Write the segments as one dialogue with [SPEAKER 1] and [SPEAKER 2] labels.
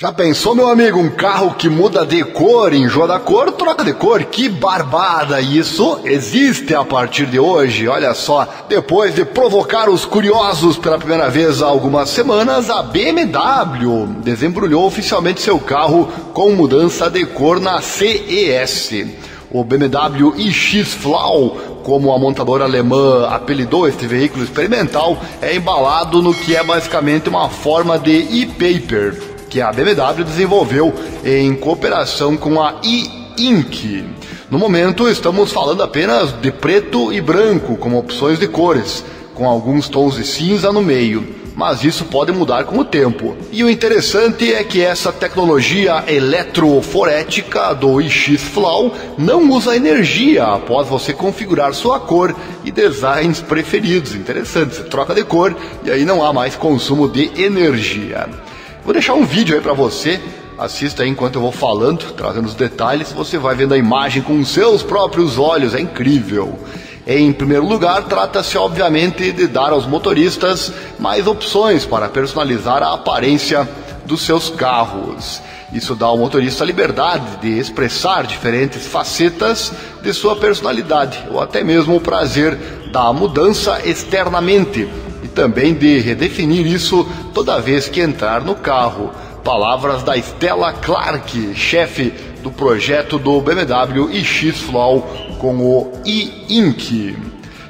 [SPEAKER 1] Já pensou, meu amigo, um carro que muda de cor, enjoa da cor, troca de cor? Que barbada! Isso existe a partir de hoje. Olha só, depois de provocar os curiosos pela primeira vez há algumas semanas, a BMW desembrulhou oficialmente seu carro com mudança de cor na CES. O BMW iX Flau, como a montadora alemã apelidou este veículo experimental, é embalado no que é basicamente uma forma de e-paper que a BMW desenvolveu em cooperação com a e-Ink. No momento, estamos falando apenas de preto e branco como opções de cores, com alguns tons de cinza no meio, mas isso pode mudar com o tempo. E o interessante é que essa tecnologia eletroforética do iX Flow não usa energia após você configurar sua cor e designs preferidos. Interessante, você troca de cor e aí não há mais consumo de energia. Vou deixar um vídeo aí para você. Assista aí enquanto eu vou falando, trazendo os detalhes. Você vai vendo a imagem com seus próprios olhos. É incrível. Em primeiro lugar, trata-se obviamente de dar aos motoristas mais opções para personalizar a aparência dos seus carros. Isso dá ao motorista a liberdade de expressar diferentes facetas de sua personalidade, ou até mesmo o prazer da mudança externamente, também de redefinir isso toda vez que entrar no carro. Palavras da Stella Clark, chefe do projeto do BMW iX Flow com o e-Ink.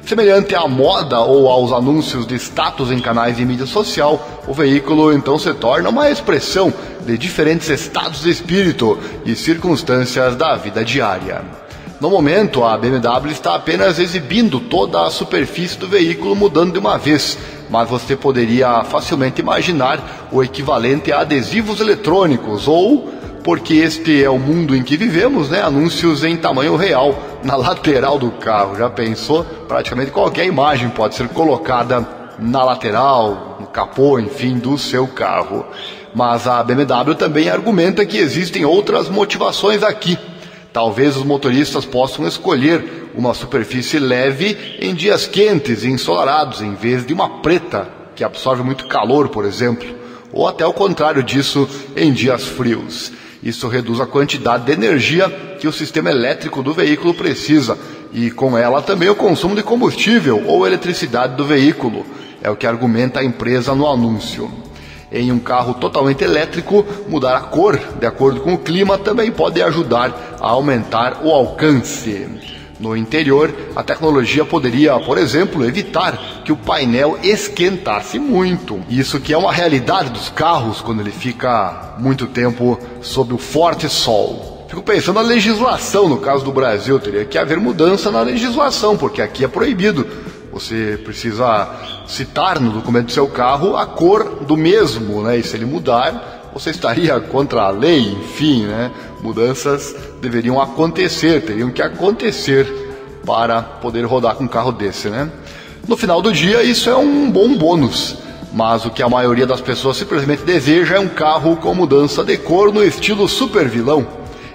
[SPEAKER 1] Semelhante à moda ou aos anúncios de status em canais de mídia social, o veículo então se torna uma expressão de diferentes estados de espírito e circunstâncias da vida diária. No momento, a BMW está apenas exibindo toda a superfície do veículo mudando de uma vez, mas você poderia facilmente imaginar o equivalente a adesivos eletrônicos ou, porque este é o mundo em que vivemos, né, anúncios em tamanho real na lateral do carro. Já pensou? Praticamente qualquer imagem pode ser colocada na lateral, no capô, enfim, do seu carro. Mas a BMW também argumenta que existem outras motivações aqui Talvez os motoristas possam escolher uma superfície leve em dias quentes e ensolarados, em vez de uma preta, que absorve muito calor, por exemplo, ou até o contrário disso, em dias frios. Isso reduz a quantidade de energia que o sistema elétrico do veículo precisa e, com ela, também o consumo de combustível ou eletricidade do veículo. É o que argumenta a empresa no anúncio. Em um carro totalmente elétrico, mudar a cor de acordo com o clima também pode ajudar a aumentar o alcance. No interior, a tecnologia poderia, por exemplo, evitar que o painel esquentasse muito. Isso que é uma realidade dos carros quando ele fica muito tempo sob o forte sol. Fico pensando na legislação, no caso do Brasil, teria que haver mudança na legislação, porque aqui é proibido você precisa citar no documento do seu carro a cor do mesmo, né? E se ele mudar, você estaria contra a lei, enfim, né? Mudanças deveriam acontecer, teriam que acontecer para poder rodar com um carro desse, né? No final do dia, isso é um bom bônus, mas o que a maioria das pessoas simplesmente deseja é um carro com mudança de cor no estilo super vilão.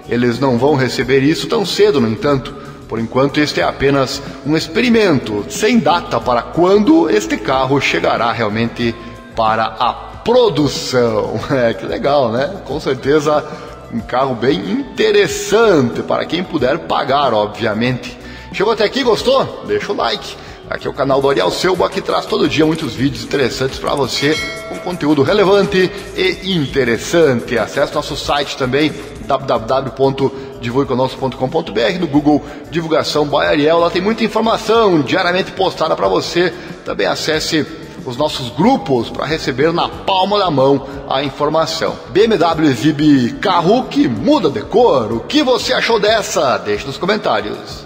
[SPEAKER 1] Eles não vão receber isso tão cedo, no entanto por enquanto, este é apenas um experimento, sem data para quando este carro chegará realmente para a produção. É que legal, né? Com certeza, um carro bem interessante para quem puder pagar, obviamente. Chegou até aqui, gostou? Deixa o like. Aqui é o canal do Ariel Selba que traz todo dia muitos vídeos interessantes para você com conteúdo relevante e interessante. Acesse nosso site também www.divulgaconosco.com.br no Google Divulgação by Ariel. Lá tem muita informação diariamente postada para você. Também acesse os nossos grupos para receber na palma da mão a informação. BMW exibe carro que muda de cor. O que você achou dessa? Deixe nos comentários.